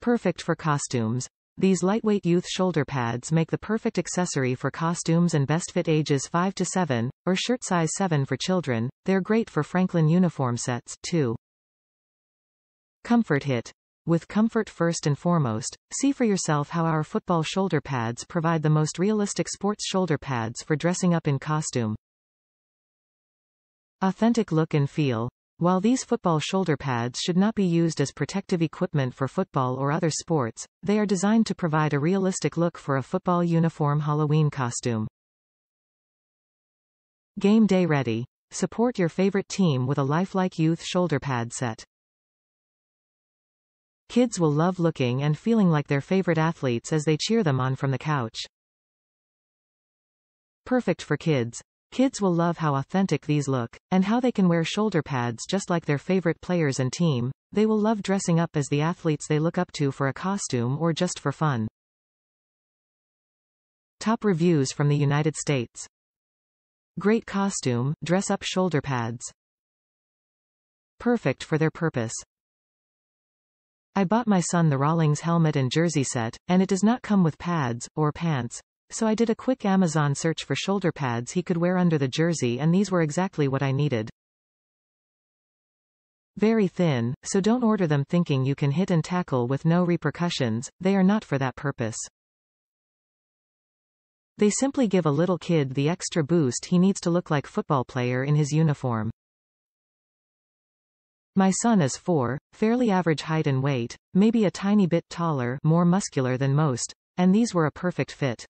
Perfect for costumes. These lightweight youth shoulder pads make the perfect accessory for costumes and best fit ages 5 to 7, or shirt size 7 for children. They're great for Franklin uniform sets, too. Comfort Hit. With comfort first and foremost, see for yourself how our football shoulder pads provide the most realistic sports shoulder pads for dressing up in costume. Authentic look and feel. While these football shoulder pads should not be used as protective equipment for football or other sports, they are designed to provide a realistic look for a football uniform Halloween costume. Game day ready. Support your favorite team with a lifelike youth shoulder pad set. Kids will love looking and feeling like their favorite athletes as they cheer them on from the couch. Perfect for kids. Kids will love how authentic these look, and how they can wear shoulder pads just like their favorite players and team. They will love dressing up as the athletes they look up to for a costume or just for fun. Top reviews from the United States. Great costume, dress up shoulder pads. Perfect for their purpose. I bought my son the Rawlings helmet and jersey set, and it does not come with pads, or pants, so I did a quick Amazon search for shoulder pads he could wear under the jersey and these were exactly what I needed. Very thin, so don't order them thinking you can hit and tackle with no repercussions, they are not for that purpose. They simply give a little kid the extra boost he needs to look like football player in his uniform. My son is 4, fairly average height and weight, maybe a tiny bit taller more muscular than most, and these were a perfect fit.